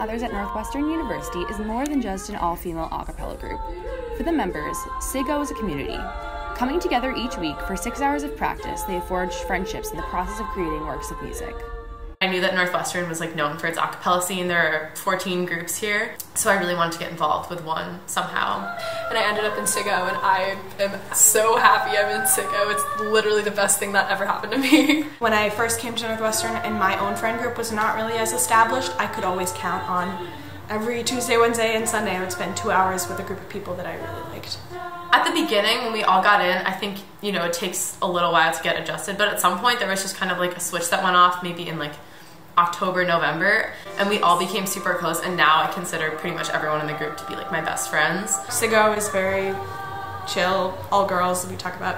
Others at Northwestern University is more than just an all female a cappella group. For the members, SIGO is a community. Coming together each week for six hours of practice, they have forged friendships in the process of creating works of music. I knew that Northwestern was like known for its acapella cappella scene. There are 14 groups here, so I really wanted to get involved with one somehow. And I ended up in SIGO, and I am so happy I'm in SIGO. It's literally the best thing that ever happened to me. When I first came to Northwestern and my own friend group was not really as established, I could always count on every Tuesday, Wednesday, and Sunday I would spend two hours with a group of people that I really liked. At the beginning, when we all got in, I think, you know, it takes a little while to get adjusted, but at some point there was just kind of like a switch that went off, maybe in like October, November, and we all became super close. And now I consider pretty much everyone in the group to be like my best friends. SIGO is very chill, all girls. We talk about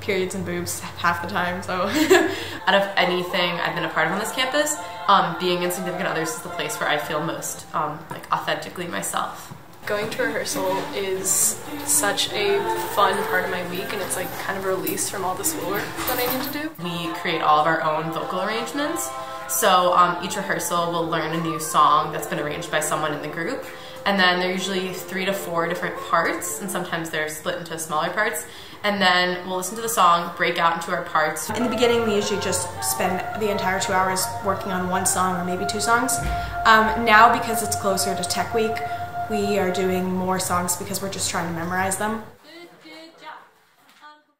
periods and boobs half the time. So, out of anything I've been a part of on this campus, um, being in Significant Others is the place where I feel most um, like authentically myself. Going to rehearsal is such a fun part of my week, and it's like kind of a release from all the schoolwork that I need to do. We create all of our own vocal arrangements. So um, each rehearsal we'll learn a new song that's been arranged by someone in the group. And then they're usually three to four different parts, and sometimes they're split into smaller parts. And then we'll listen to the song, break out into our parts. In the beginning, we usually just spend the entire two hours working on one song or maybe two songs. Um, now, because it's closer to Tech Week, we are doing more songs because we're just trying to memorize them.